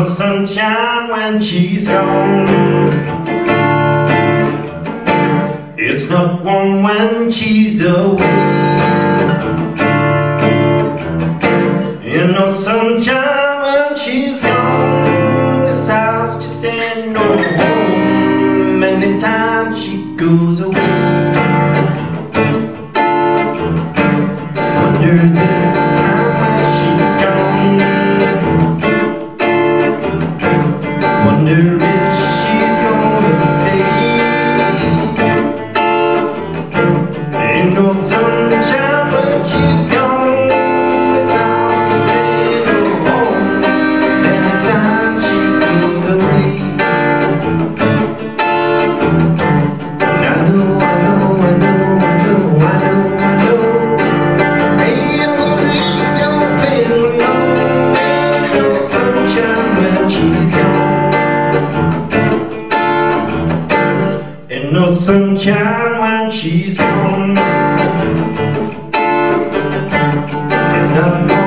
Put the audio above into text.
sunshine when she's gone. It's not warm when she's away. Ain't no sunshine when she's gone. This house just ain't no home. Anytime she goes away. Wonder this time Wonder if she's gonna stay. Ain't no sunshine when she's No sunshine when she's gone. It's not